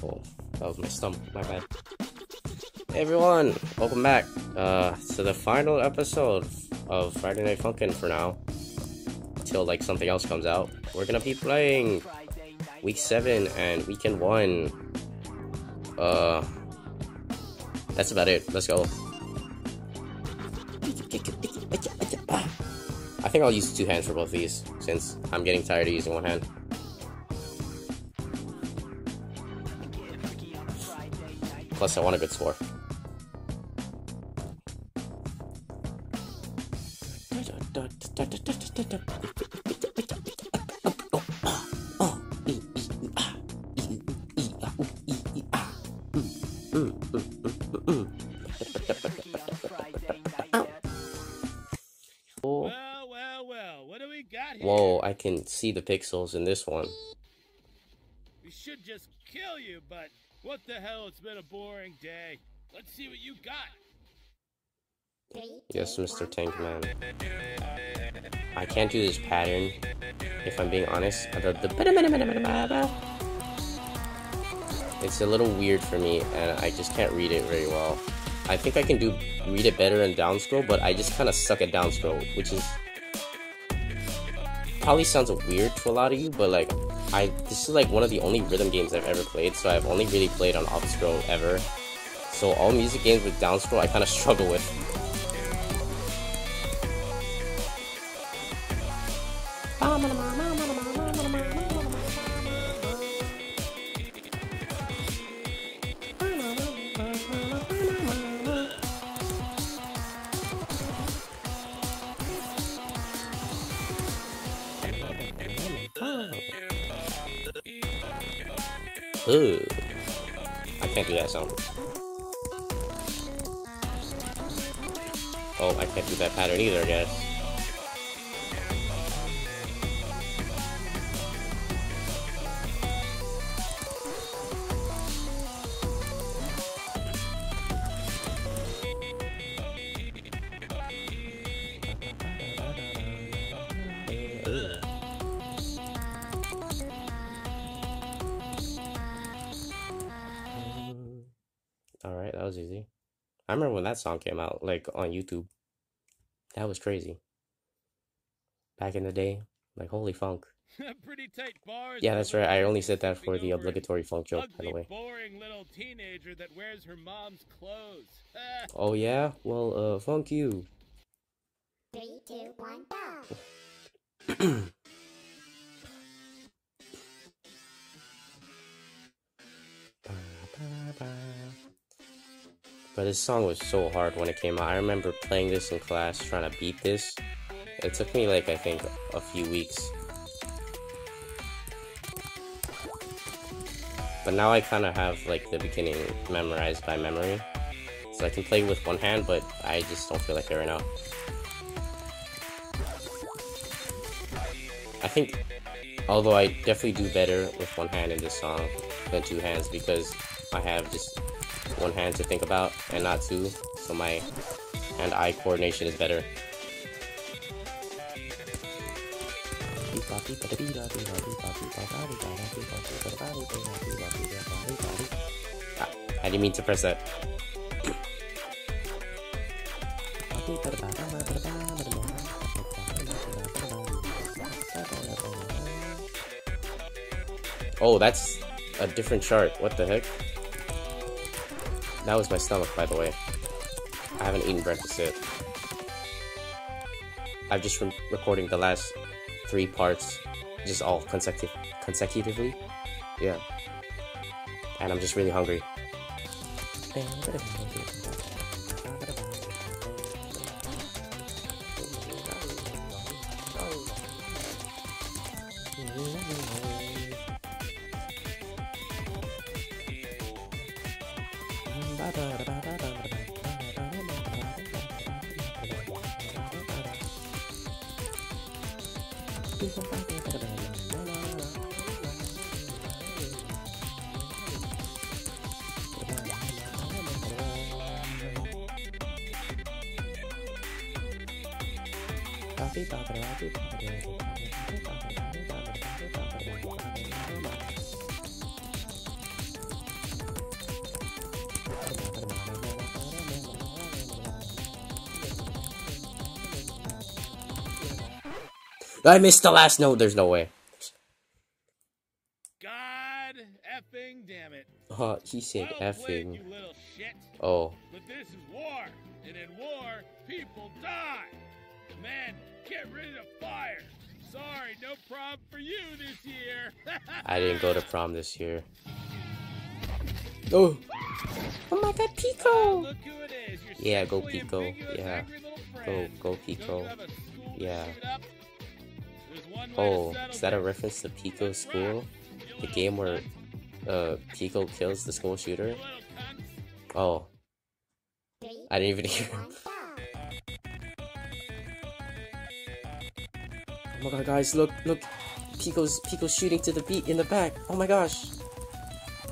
Oh, that was my stomach. My bad. Hey everyone, welcome back uh, to the final episode of Friday Night Funkin' for now. Until like something else comes out. We're gonna be playing week seven and weekend one. Uh, that's about it. Let's go. I think I'll use two hands for both these since I'm getting tired of using one hand. Plus, I want a good score. Well, well, well. What do we got here? Whoa, I can see the pixels in this one. A boring day. Let's see what you got. Yes, Mr. Tank Man. I can't do this pattern, if I'm being honest. It's a little weird for me, and I just can't read it very well. I think I can do read it better in down scroll, but I just kind of suck at down scroll, which is probably sounds weird to a lot of you, but like I this is like one of the only rhythm games I've ever played, so I've only really played on up scroll ever. So all music games with down scroll I kind of struggle with. Oh, I can't do that pattern either, I guess. That song came out, like on YouTube. That was crazy. Back in the day, like holy funk. Pretty tight bars. Yeah, that's right. I only said that for the obligatory funk joke, by the way. boring little teenager that wears her mom's clothes. Oh yeah? Well, uh, funk you. Three, two, one, go. But this song was so hard when it came out. I remember playing this in class, trying to beat this. It took me like I think a few weeks. But now I kind of have like the beginning memorized by memory. So I can play with one hand, but I just don't feel like it right now. I think, although I definitely do better with one hand in this song than two hands because I have just one hand to think about and not two, so my hand-eye coordination is better. Ah, I didn't mean to press that. Oh, that's a different chart. What the heck? That was my stomach, by the way. I haven't eaten breakfast yet. I've just been recording the last three parts, just all consecutive, consecutively. Yeah. And I'm just really hungry. I missed the last note. There's no way. God effing damn it. Oh, he said well effing. Played, oh. But this is war, and in war, people die. Men get rid of fire. Sorry, no prom for you this year. I didn't go to prom this year. Oh, oh my God, Oh, Pico! look who it is. Yeah, go Pico. Yeah. angry little friend. go Pico. you have a school to Yeah. shoot up? There's one way to Oh, is that a this. reference to Pico School? The game where uh Pico kills the school shooter? little cunt. Oh, Three, I didn't even hear. one, Oh my god, guys, look, look. Pico's Pico's shooting to the beat in the back. Oh my gosh.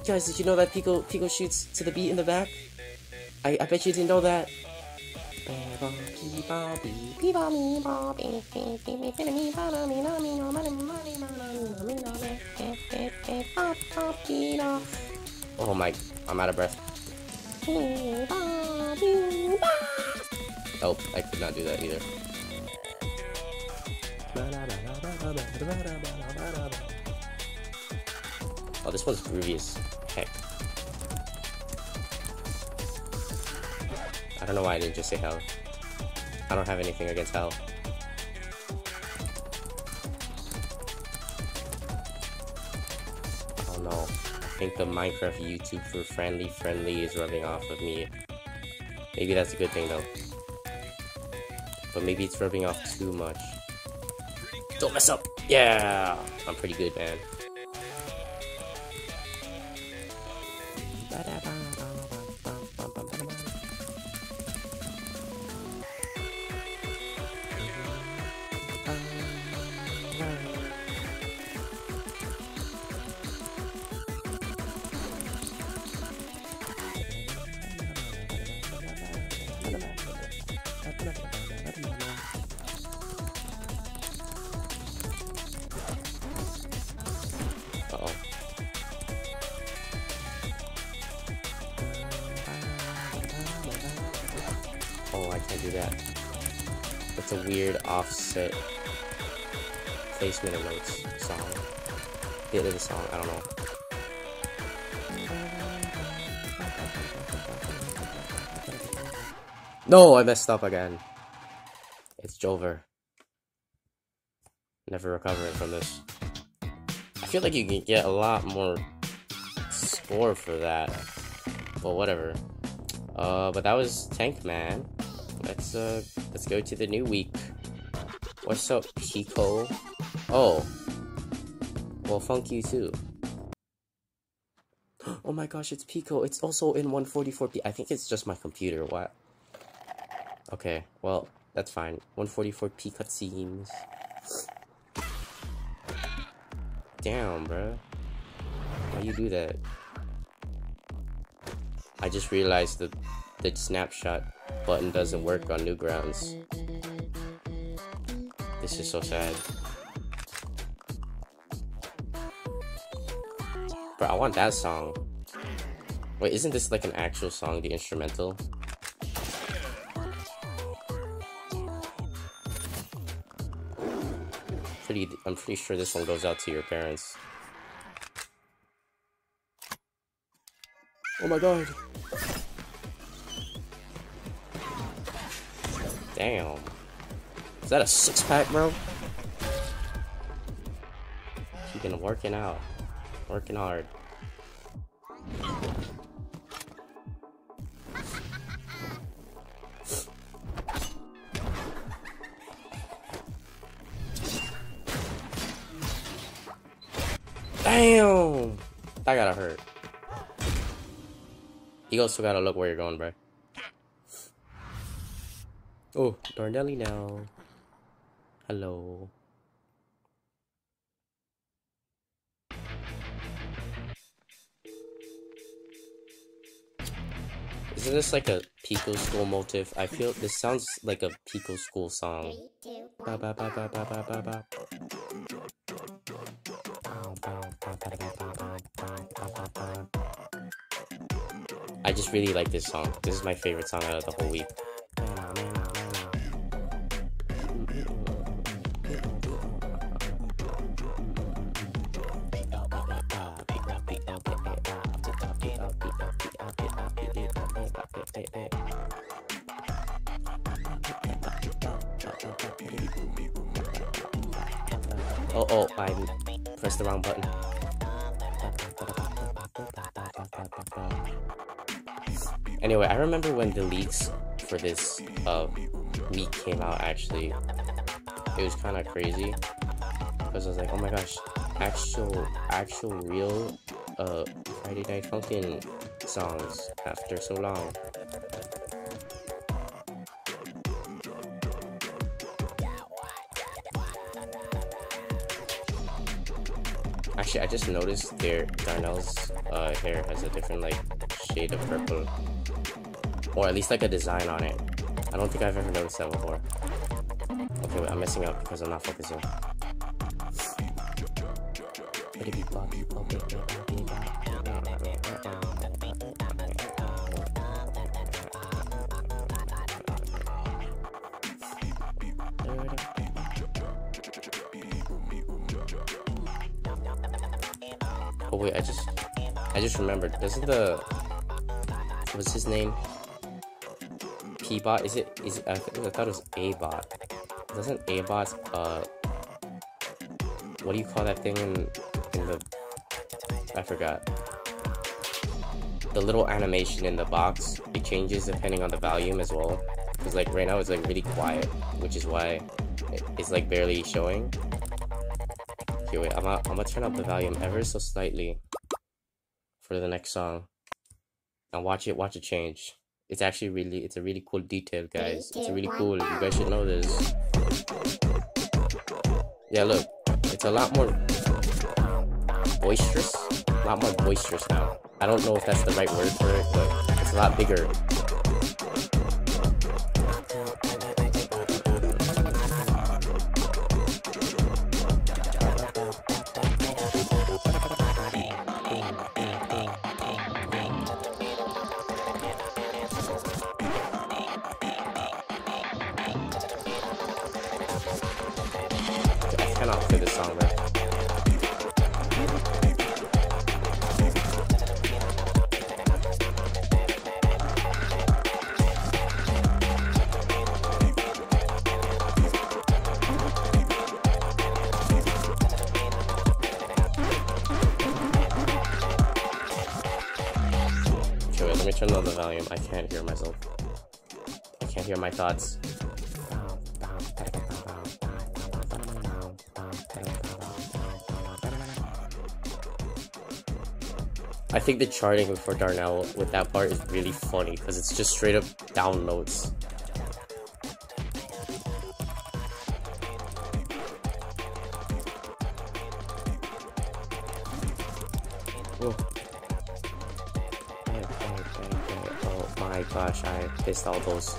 Guys, did you know that Pico Pico shoots to the beat in the back? I, I bet you didn't know that. Oh my, I'm out of breath. Oh, I could not do that either. Oh, this one's groovy as heck. I don't know why I didn't just say hell. I don't have anything against hell. Oh no. I think the Minecraft YouTube for friendly friendly is rubbing off of me. Maybe that's a good thing though. But maybe it's rubbing off too much. Don't mess up! Yeah! I'm pretty good, man. Weird offset placement of notes song. Bit of the song, I don't know. No, I messed up again. It's Jover. Never recovering from this. I feel like you can get a lot more score for that. But whatever. Uh, but that was Tank Man. Let's uh, let's go to the new week. What's up, Pico? Oh. Well, funk you too. Oh my gosh, it's Pico. It's also in 144p. I think it's just my computer. What? Okay, well, that's fine. 144p cutscenes. Damn, bruh. Why you do that? I just realized that the snapshot button doesn't work on Newgrounds. This is so sad. Bro, I want that song. Wait, isn't this like an actual song, the instrumental? Pretty, I'm pretty sure this one goes out to your parents. Oh my god. Damn. Is that a six pack, bro? You've been working out. Working hard. Damn! That gotta hurt. You also gotta look where you're going, bro. Oh, Darnelli now. Hello. Isn't this like a Pico School motif? I feel this sounds like a Pico School song. I just really like this song. This is my favorite song out of the whole week. Wrong button. Anyway, I remember when the leaks for this uh, week came out, actually. It was kind of crazy. Because I was like, oh my gosh, actual, actual real uh, Friday Night Funkin' songs after so long. Actually, I just noticed there Darnell's uh, hair has a different like shade of purple, or at least like a design on it. I don't think I've ever noticed that before. Okay, wait, I'm messing up because I'm not focusing. Oh wait, I just I just remembered. Doesn't the what's his name? P-bot? Is it is it, I, I thought it was A-bot. Doesn't A-bot uh what do you call that thing in in the I forgot. The little animation in the box, it changes depending on the volume as well. Cause like right now it's like really quiet, which is why it's like barely showing. Okay, wait, I'm gonna, I'm gonna turn up the volume ever so slightly for the next song. And watch it, watch it change. It's actually really, it's a really cool detail, guys. It's really cool. You guys should know this. Yeah, look, it's a lot more boisterous. A lot more boisterous now. I don't know if that's the right word for it, but it's a lot bigger. I cannot play this song right. Okay, wait, let me turn down the volume. I can't hear myself. I can't hear my thoughts. Think the charting for Darnell with that part is really funny because it's just straight up downloads. Whoa. Okay, okay, okay. Oh my gosh, I missed all those.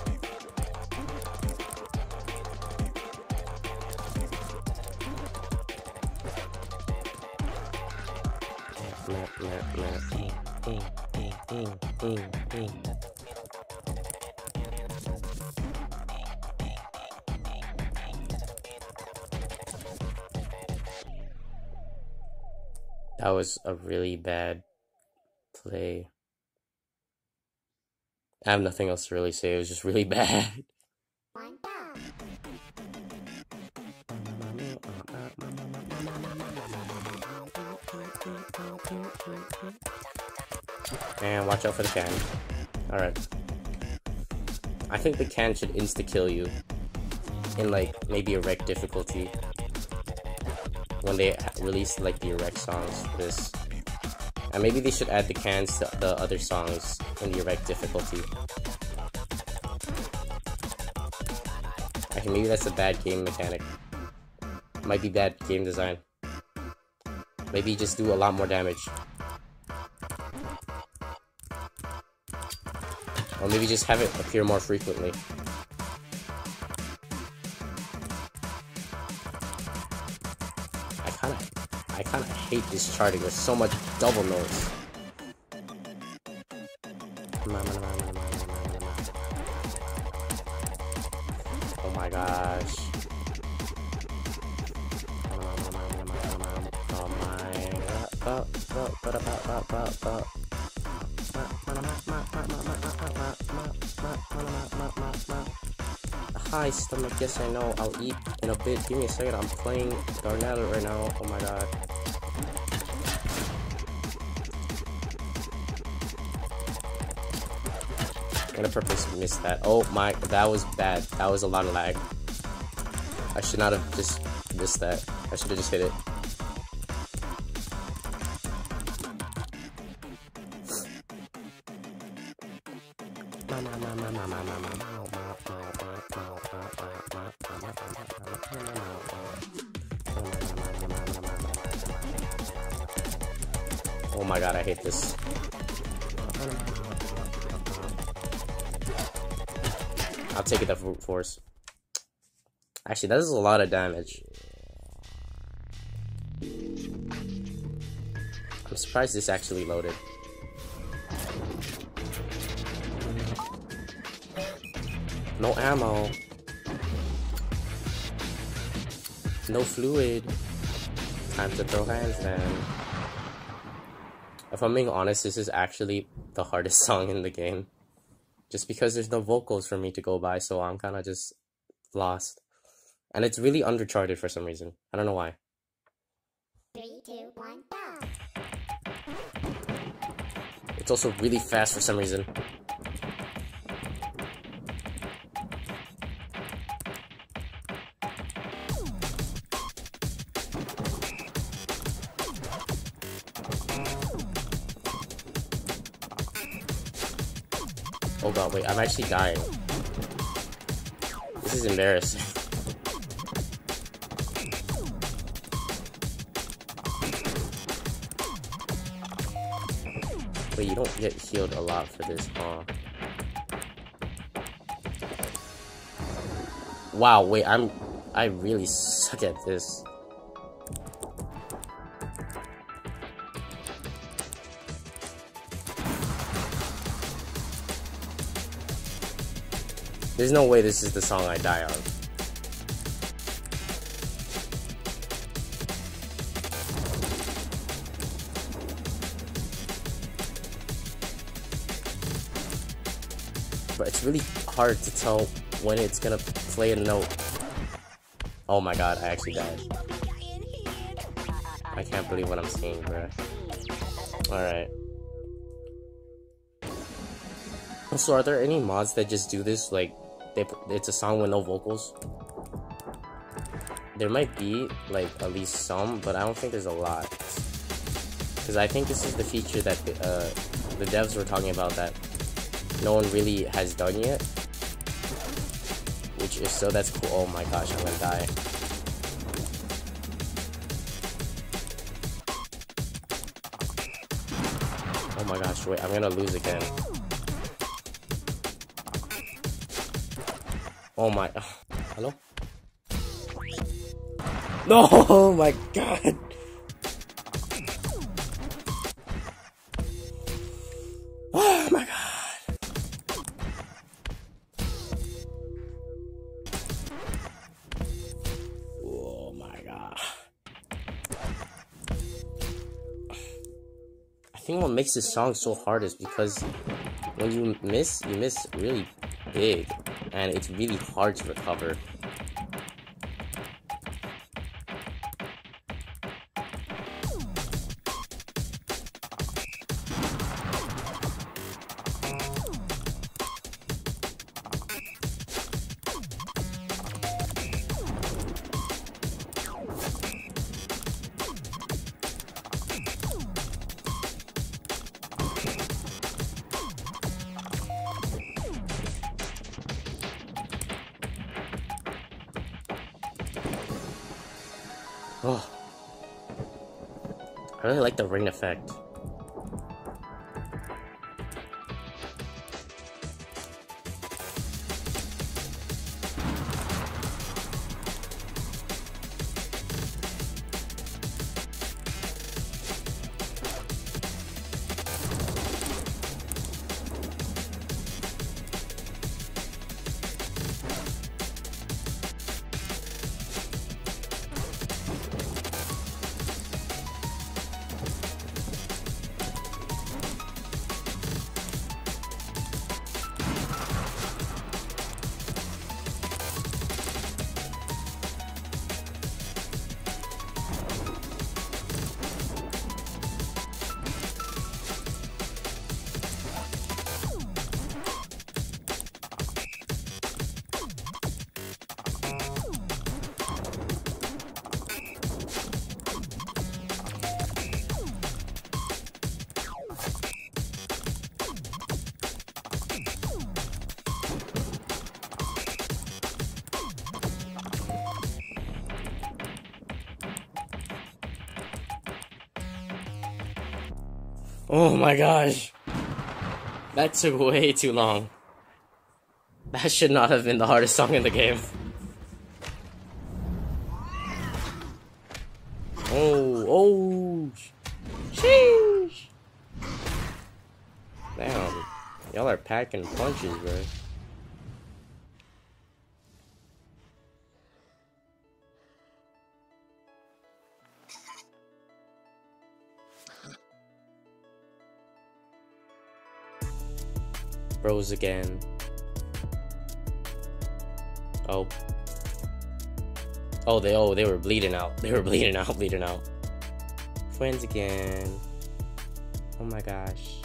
Was a really bad play. I have nothing else to really say. It was just really bad. And watch out for the can. Alright. I think the can should insta kill you in like maybe erect difficulty when they release like the erect songs for this. And maybe they should add the cans to the other songs in the erect difficulty. Okay, maybe that's a bad game mechanic. Might be bad game design. Maybe just do a lot more damage. Or maybe just have it appear more frequently. Hate this charting. There's so much double notes. Oh my gosh. Oh my Hi, stomach. Yes, I know. I'll eat in a bit. Give me a second. I'm playing Darnell right now. Oh my god. I'm gonna purposely miss that. Oh my, that was bad. That was a lot of lag. I should not have just missed that. I should have just hit it. Actually, that is a lot of damage. I'm surprised this actually loaded. No ammo. No fluid. Time to throw hands then. If I'm being honest, this is actually the hardest song in the game. Just because there's no vocals for me to go by, so I'm kind of just lost. And it's really undercharted for some reason. I don't know why. Three, two, one. It's also really fast for some reason. Oh god, wait, I'm actually dying. This is embarrassing. Wait, you don't get healed a lot for this, huh? Wow, wait, I'm... I really suck at this. There's no way this is the song I die on. It's really hard to tell when it's gonna play a note. Oh my god, I actually died. I can't believe what I'm seeing, bruh. Alright. So are there any mods that just do this? Like, they, it's a song with no vocals? There might be, like, at least some, but I don't think there's a lot. Because I think this is the feature that the, uh, the devs were talking about that no one really has done yet. Which is so that's cool. Oh my gosh, I'm gonna die. Oh my gosh, wait, I'm gonna lose again. Oh my. Hello? No! Oh my god! Think what makes this song so hard is because when you miss, you miss really big and it's really hard to recover. Oh. I really like the rain effect. Oh my gosh. That took way too long. That should not have been the hardest song in the game. Oh, oh. Sheesh. Damn. Y'all are packing punches, bro. Bros again. Oh. Oh, they oh they were bleeding out. They were bleeding out, bleeding out. Friends again. Oh my gosh.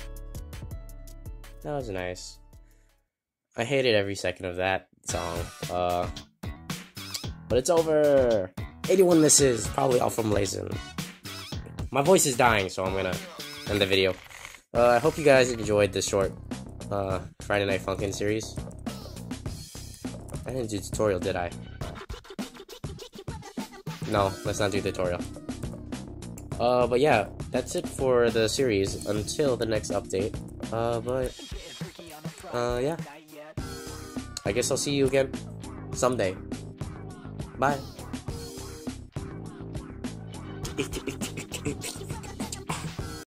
That was nice. I hated every second of that song. Uh But it's over. 81 misses, probably all from Blazin. My voice is dying, so I'm gonna end the video. Uh, I hope you guys enjoyed this short uh, Friday Night Funkin' series. I didn't do tutorial, did I? No, let's not do tutorial. Uh, but yeah, that's it for the series until the next update. Uh, but, uh, yeah. I guess I'll see you again someday. Bye.